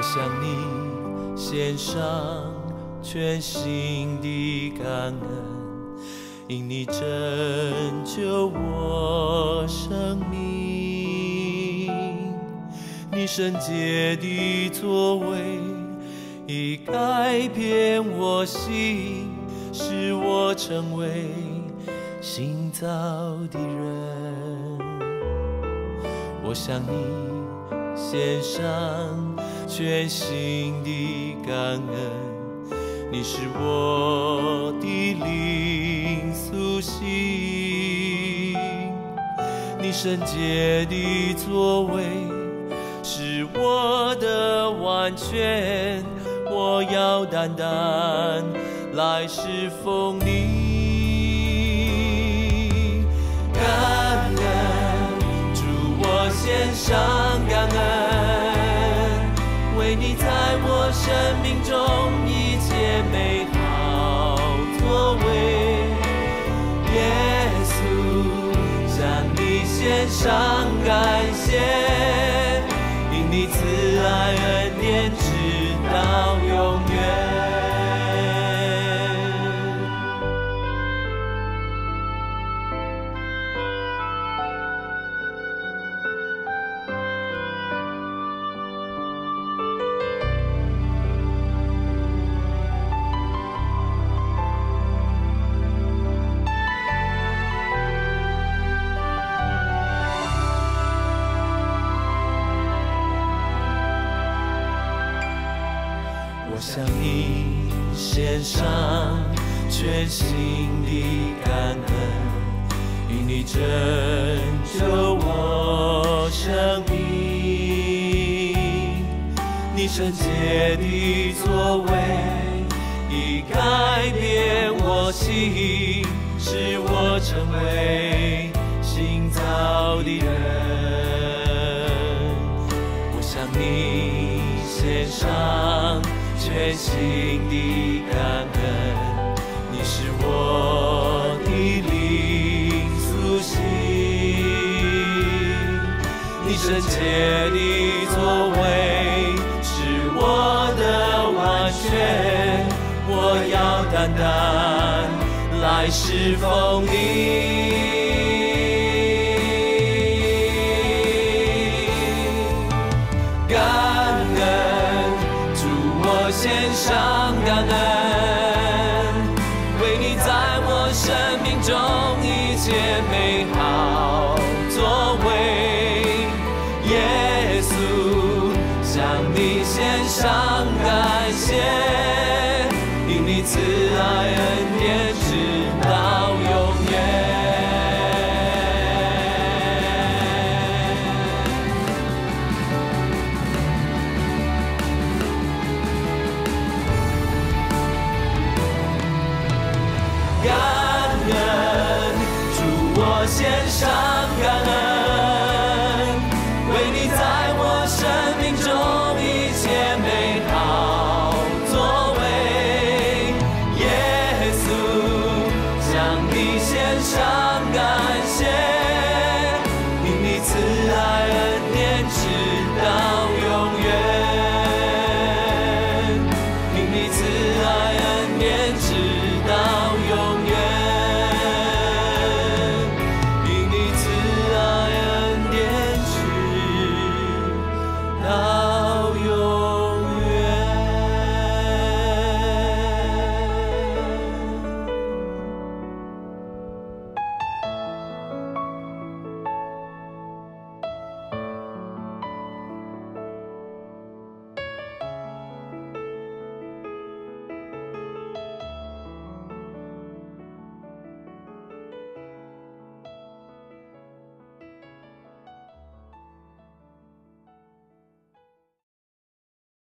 我向你献上全心的感恩，因你拯救我生命，你圣洁的作为已改变我心，使我成为新造的人。我向你。献上全心的感恩，你是我的灵苏醒，你圣洁的作为是我的完全，我要单单来侍奉你。感恩，祝我献上你在我生命中一切美好作为。耶稣，向你献上感谢，因你慈爱恩典直到向你献上全心的感恩，因你拯救我生命，你圣洁的作为已改变我心，使我成为新造的人。我向你献上。全心的感恩，你是我的灵苏醒，你圣洁的作为是我的完全，我要单单来侍奉你。献上感恩，为你在我生命中一切美献上感恩为你在我生命中一切美好作为。耶稣将你献上。